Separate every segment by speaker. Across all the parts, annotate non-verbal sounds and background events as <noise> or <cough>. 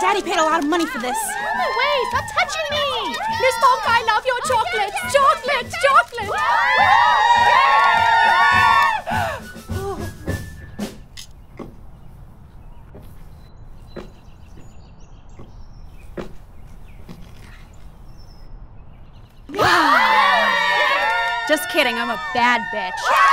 Speaker 1: daddy paid a lot of money for this.
Speaker 2: Out of my way! Stop touching me! Miss Wonka, I love your chocolates! Chocolates! Chocolates!
Speaker 3: Just kidding, I'm a bad bitch.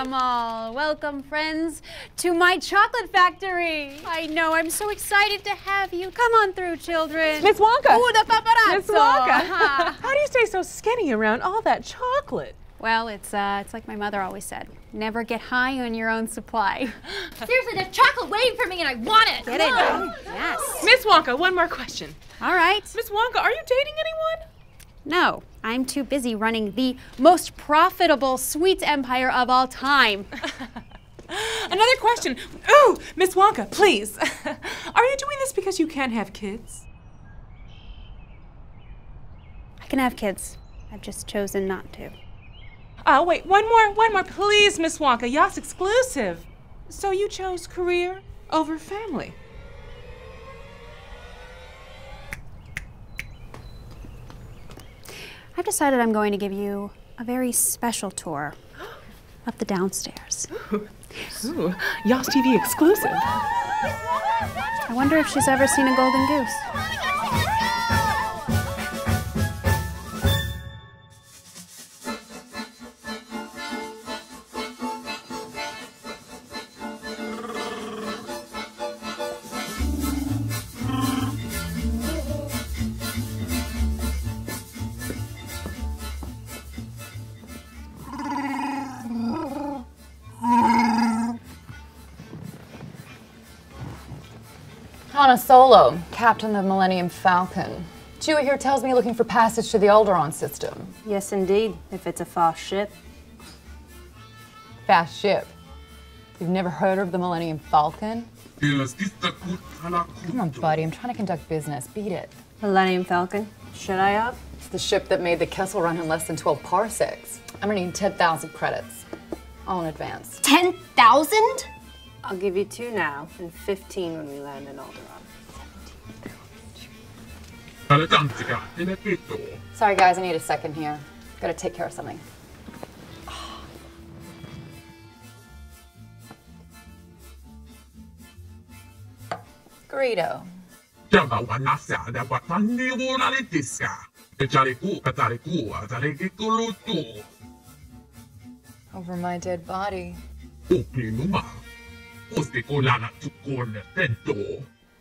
Speaker 3: Welcome all, welcome friends to my chocolate factory. I know, I'm so excited to have you. Come on through, children.
Speaker 4: Miss Wonka.
Speaker 3: Ooh, the paparazzo.
Speaker 4: Miss Wonka.
Speaker 3: Ha. <laughs>
Speaker 4: How do you stay so skinny around all that chocolate?
Speaker 3: Well, it's uh, it's like my mother always said: never get high on your own supply. <laughs>
Speaker 2: Seriously, there's chocolate waiting for me and I want it!
Speaker 3: Get it? Yes.
Speaker 4: Miss Wonka, one more question.
Speaker 3: All right.
Speaker 4: Miss Wonka, are you dating anyone?
Speaker 3: No, I'm too busy running the most profitable sweets empire of all time. <laughs>
Speaker 4: Another question. Ooh, Miss Wonka, please. <laughs> are you doing this because you can't have kids?
Speaker 3: I can have kids. I've just chosen not to.
Speaker 4: Oh, wait, one more, one more, please, Miss Wonka. Yas exclusive. So you chose career over family.
Speaker 3: Decided I'm going to give you a very special tour up the downstairs. <laughs>
Speaker 4: Ooh, Yas TV exclusive.
Speaker 3: I wonder if she's ever seen a golden goose.
Speaker 5: Han Solo, captain of the Millennium Falcon. Chewie here tells me you're looking for passage to the Alderaan system.
Speaker 6: Yes, indeed, if it's a fast ship.
Speaker 5: Fast ship. You've never heard of the Millennium Falcon? Come on, buddy, I'm trying to conduct business. Beat it.
Speaker 6: Millennium Falcon. Should I have?
Speaker 5: It's the ship that made the Kessel run in less than 12 parsecs. I'm gonna need 10,000 credits. All in advance.
Speaker 2: 10,000?
Speaker 6: I'll give you two now and 15 when we land in Alderaan.
Speaker 5: Sorry guys, I need a second here. Gotta take care of something. Greedo. Over my dead body.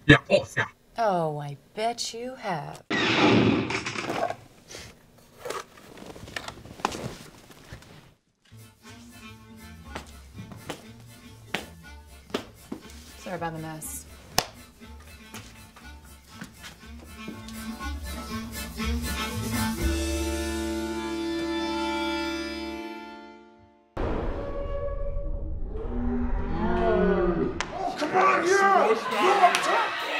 Speaker 7: Ya
Speaker 5: Oh, I bet you have. Sorry about the mess. Oh, come on, yeah!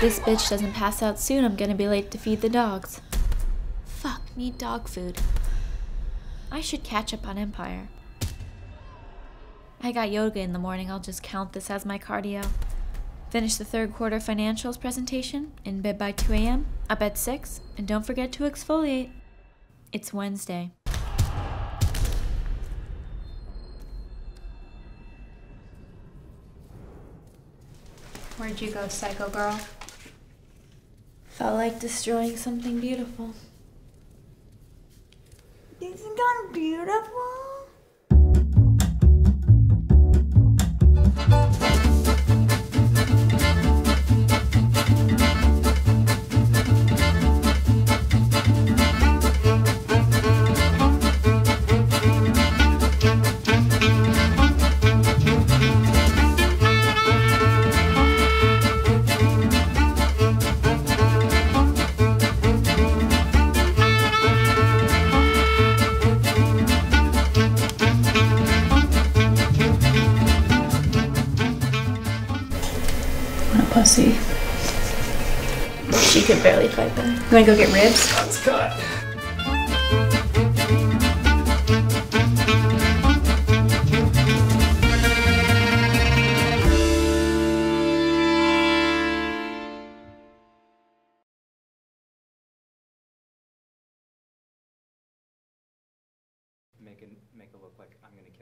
Speaker 8: This bitch doesn't pass out soon, I'm gonna be late to feed the dogs. Fuck, need dog food. I should catch up on Empire. I got yoga in the morning, I'll just count this as my cardio. Finish the third quarter financials presentation, in bed by 2 a.m., up at 6, and don't forget to exfoliate. It's Wednesday.
Speaker 3: Where'd you go, psycho girl?
Speaker 8: Felt like destroying something beautiful.
Speaker 1: Isn't that beautiful?
Speaker 8: See. She could barely fight back.
Speaker 2: You wanna go get ribs?
Speaker 9: Let's cut.
Speaker 10: Make it, make it look like I'm gonna